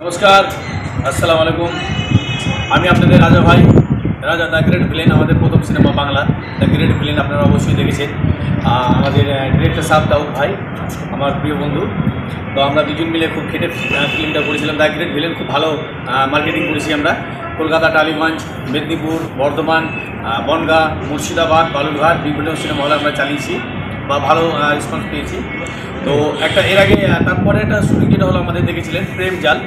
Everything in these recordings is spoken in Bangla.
নমস্কার, আসসালামু আলাইকুম। আমি আপনাদের রাজা ভাই, রাজা দ্য গ্রেট ভিলেন, আমাদের প্রথম cinema Bangla, the great villain আপনারা অবশ্যই দেখেছেন। আমাদের ডিরেক্টর সাহেব দাউদ ভাই, আমার প্রিয় বন্ধু। তো আমরা দুজন মিলে খুব খেটে ফিল্মটা করেছিলাম, দ্য গ্রেট ভিলেন। খুব ভালো মার্কেটিং করেছি আমরা। কলকাতা, টালিগঞ্জ, মেদিনীপুর, বর্ধমান বনগাঁ, মুর্শিদাবাদ, বালুরঘাট, বিভিন্ন সিনেমা হলে আমরা চালিয়েছি। বা ভালো রেসপন্স পেয়েছি। তো একটা, এর আগে তারপরে একটা শুটিং যেটা হলো আমাদের দেখেছিলেন, প্রেম জাল।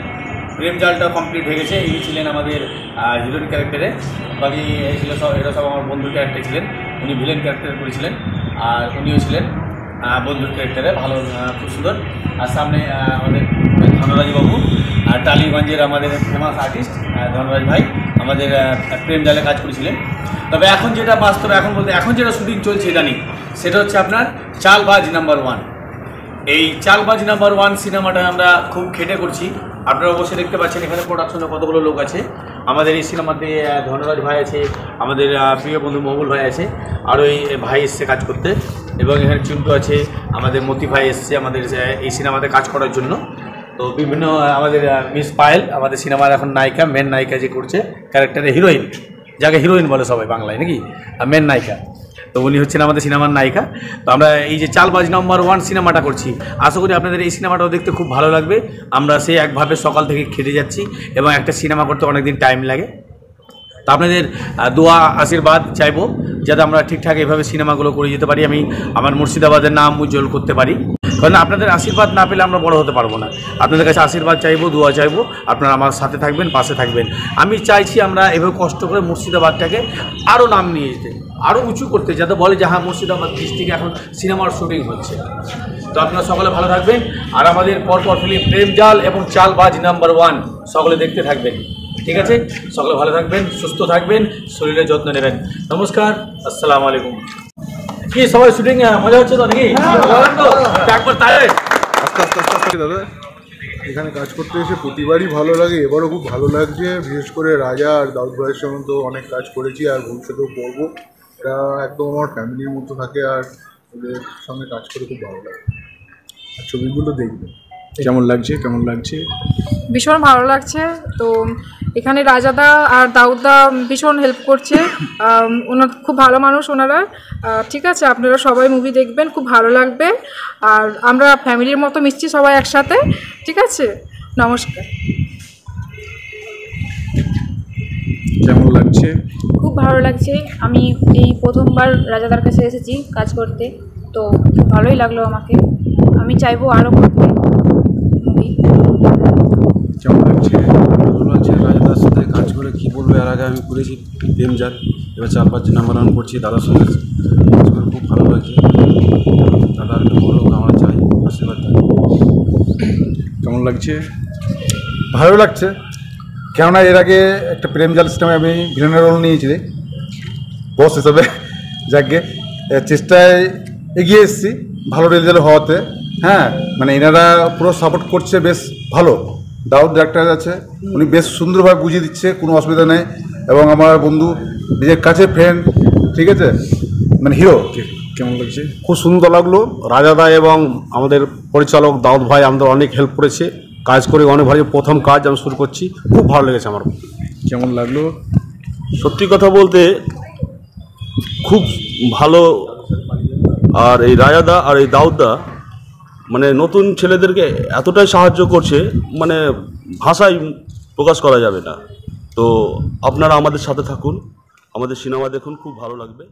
প্রেম জালটা কমপ্লিট হয়ে গেছে। ইনি ছিলেন আমাদের হিরোইন ক্যারেক্টারে বাকি এই ছিল সব, এরা সব আমার বন্ধুর ক্যারেক্টার ছিলেন। উনি ভিলেন ক্যারেক্টার করেছিলেন। আর উনিও ছিলেন বন্ধুর ক্যারেক্টারে ভালো খুব সুন্দর। আর সামনে আমাদের ধনরাজ বাবু আর টালিগঞ্জের আমাদের ফেমাস আর্টিস্ট ধনরাজ ভাই আমাদের প্রেম জালে কাজ করেছিলেন। তবে এখন যেটা বাস্তবে, এখন বলতে, এখন যেটা শুটিং চলছে, এটা ইদানিং সেটা হচ্ছে আপনার চালবাজ নাম্বার ওয়ান এই চালবাজ নাম্বার ওয়ান সিনেমাটা আমরা খুব খেটে করছি। আপনারা অবশ্যই দেখতে পাচ্ছেন, এখানে প্রোডাকশনে কতগুলো লোক আছে। আমাদের এই সিনেমাতে ধনরাজ ভাই আছে, আমাদের প্রিয় বন্ধু মহুল ভাই আছে, আরও এই ভাই এসছে কাজ করতে। এবং এখানে চিন্টু আছে, আমাদের মতি ভাই এসছে আমাদের এই সিনেমাতে কাজ করার জন্য। তো বিভিন্ন আমাদের মিস পায়েল, আমাদের সিনেমার এখন নায়িকা মেন নায়িকা যে করছে ক্যারেক্টারে হিরোইন যাকে হিরোইন বলে সবাই বাংলায়, নাকি? মেন নায়িকা। তো উনি হচ্ছেন আমাদের সিনেমার নায়িকা। তো আমরা এই যে চালবাজ নম্বর ওয়ান সিনেমাটা করছি, আশা করি আপনাদের এই সিনেমাটাও দেখতে খুব ভালো লাগবে। আমরা সেই একভাবে সকাল থেকে খেটে যাচ্ছি এবং একটা সিনেমা করতে অনেকদিন টাইম লাগে। তো আপনাদের দোয়া, আশীর্বাদ চাইব, যাতে আমরা ঠিকঠাক এভাবে সিনেমাগুলো করে যেতে পারি। আমি আমার মুর্শিদাবাদের নাম উজ্জ্বল করতে পারি। কারণ আপনাদের আশীর্বাদ না পেলে আমরা বড় হতে পারব না। আপনাদের কাছে আশীর্বাদ চাইব, দোয়া চাইব। আপনারা আমার সাথে থাকবেন, পাশে থাকবেন। আমি চাইছি আমরা এভাবে কষ্ট করে মুর্শিদাবাদটাকে আরও নাম নিয়ে যেতে আরও উঁচু করতে, যাতে বলে যে হ্যাঁ মুর্শিদাবাদ ডিস্ট্রিক্টে এখন সিনেমার শুটিং হচ্ছে। তো আপনারা সকলে ভালো থাকবেন। আর আমাদের পরপর ফিল্ম প্রেম জাল এবং চালবাজ নাম্বার ওয়ান। সকলে দেখতে থাকবেন। ঠিক আছে? সকলে ভালো থাকবেন, সুস্থ থাকবেন শরীরের যত্ন নেবেন। নমস্কার, আসসালামু আলাইকুম। কি সবাই শুটিং মজা হচ্ছে তো নাকি? দাদা। এখানে কাজ করতে এসে প্রতিবারই ভালো লাগে, এবারও খুব ভালো লাগছে। বিশেষ করে রাজা আর দাউদ ভাইয়ের সঙ্গে তো অনেক কাজ করেছি আর ভবিষ্যতেও করব। এটা একদম আমার ফ্যামিলির মতো থাকে আর ওদের সঙ্গে কাজ করে খুব ভালো লাগে। আর ছবিগুলো দেখবে। কেমন লাগছে? কেমন লাগছে? ভীষণ ভালো লাগছে। তো এখানে রাজাদা আর দাউদা ভীষণ হেল্প করছে। ওনার খুব ভালো মানুষ ওনারা ঠিক আছে আপনারা সবাই মুভি দেখবেন খুব ভালো লাগবে। আর আমরা ফ্যামিলির মতো মিশছি সবাই একসাথে। ঠিক আছে? নমস্কার। কেমন লাগছে? খুব ভালো লাগছে। আমি এই প্রথমবার রাজাদার কাছে এসেছি কাজ করতে। তো খুব ভালোই লাগল আমাকে। আমি চাইব আরও করতে কেমন লাগছে? ভালো লাগছে। রাজাদার সাথে কাজ করে কী বলব? এর আগে আমি করেছি প্রেমজাল এবার চার পাঁচ নাম্বার রান করছি। দাদার সঙ্গে কাজ করে খুব ভালো লাগছে। দাদা একটু বড় হোক আমরা চাই আশীর্বাদ কেমন লাগছে? ভালো লাগছে। কেননা এর আগে একটা প্রেম জাল সিনেমায় আমি ভিলেনের রোল নিয়েছি বস হিসাবে। যাকে এর চেষ্টায় এগিয়ে এসেছি। ভালো রেজাল্ট হওয়াতে। হ্যাঁ মানে এনারা পুরো সাপোর্ট করছে বেশ ভালো। দাউদ ডাক্তার আছে উনি বেশ সুন্দরভাবে বুঝিয়ে দিচ্ছে কোনো অসুবিধা নেই। এবং আমার বন্ধু নিজের কাছে ফ্রেন্ড ঠিক আছে? মানে হিরো কেমন লাগছে? খুব সুন্দর লাগল। রাজাদা এবং আমাদের পরিচালক দাউদ ভাই আমাদের অনেক হেল্প করেছে। কাজ করে অনেক ভালো। প্রথম কাজ আমি শুরু করছি। খুব ভালো লেগেছে আমার। কেমন লাগল? সত্যি কথা বলতে খুব ভালো। আর এই রাজাদা আর এই দাউদা মানে নতুন ছেলেদেরকে এতটাই সাহায্য করছে মানে ভাষায় প্রকাশ করা যাবে না। তো আপনারা আমাদের সাথে থাকুন, আমাদের সিনেমা দেখুন, খুব ভালো লাগবে।